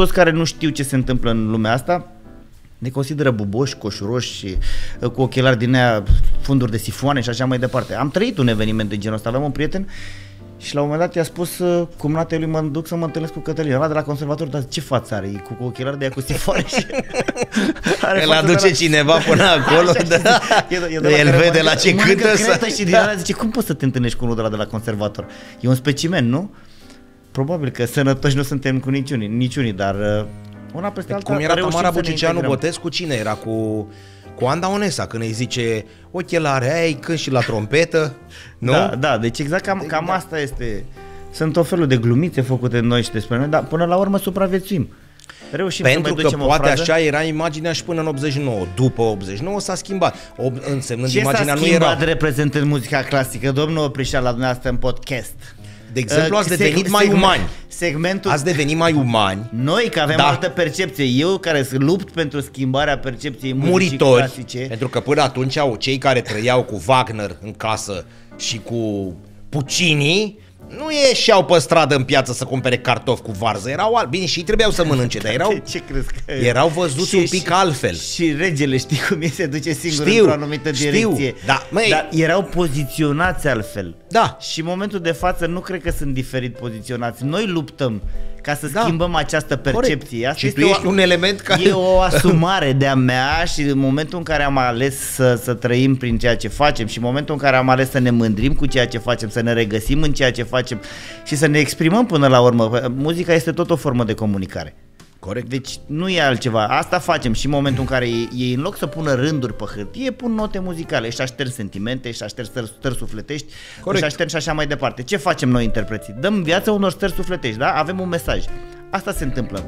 toți care nu știu ce se întâmplă în lumea asta, ne consideră buboși, coșuroși și uh, cu ochelari din aia, funduri de sifoane și așa mai departe. Am trăit un eveniment de genul ăsta, aveam un prieten și la un moment dat i-a spus uh, cumnatei lui mă duc să mă întâlnesc cu Cătălin. Ăla de la conservator, dar ce față are? E cu, cu ochelari de aia cu sifoane și... Are Îl aduce la... cineva până acolo, Așa, da. E, e de el vede la ce cântă să... și din da. zice, cum poți să te întâlnești cu unul de la, de la conservator? E un specimen, nu? Probabil că sănătoși nu suntem cu niciunii, niciunii dar uh, una peste alta Cum era Tamara Buciceanu Botescu, cine era cu cu Anda Onesa, când îi zice ochelari, ai când și la trompetă, nu? Da, da, deci exact cam, cam da. asta este. Sunt o felul de glumițe făcute noi și despre noi, dar până la urmă supraviețuim. Reușim Pentru că poate așa era imaginea și până în 89. După 89 s-a schimbat. O, însemnând Ce imaginea s-a nu era... reprezentând muzica clasică? Domnul Oprișa la dumneavoastră în podcast. De exemplu, ați devenit mai segment, umani. Segmentul... Ați devenit mai umani. Noi, că avem da. altă percepție. Eu care sunt lupt pentru schimbarea percepției Muritori, clasice. Pentru că până atunci cei care trăiau cu Wagner în casă și cu Puccini nu ieșeau pe stradă în piață să cumpere cartofi cu varză, erau albi. Bine, și ei trebuiau să mănânce, dar erau, ce crezi că erau văzuți și, un pic și, altfel. Și regele, știi cum e, se duce singur știu, într-o anumită știu, direcție. Da, măi, dar erau poziționați altfel. Da. Și în momentul de față nu cred că sunt diferit poziționați. Noi luptăm ca să Da. schimbăm această percepție. Asta și este tu o- ești un element care... E o asumare de-a mea și în momentul în care am ales să, să trăim prin ceea ce facem și în momentul în care am ales să ne mândrim cu ceea ce facem, să ne regăsim în ceea ce facem și să ne exprimăm până la urmă. Muzica este tot o formă de comunicare. Corect. Deci nu e altceva. Asta facem și în momentul în care ei, ei în loc să pună rânduri pe hârtie, pun note muzicale și așterg sentimente, și așterg stări, stări sufletești, Corect. și așterg și așa mai departe. Ce facem noi interpreții? Dăm viață unor stări sufletești, da? Avem un mesaj. Asta se întâmplă.